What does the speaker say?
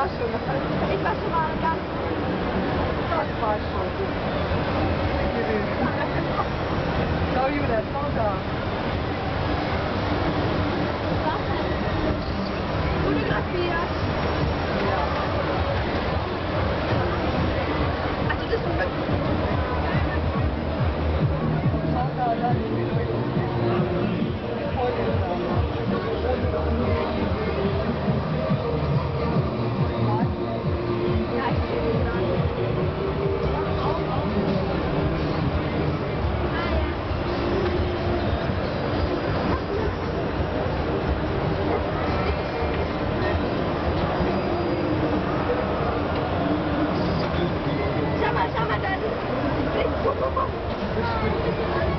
karşılıklı. İlk aşamalardan dört karşılıklı. Doğru yüreğe. Fotografie. Спасибо.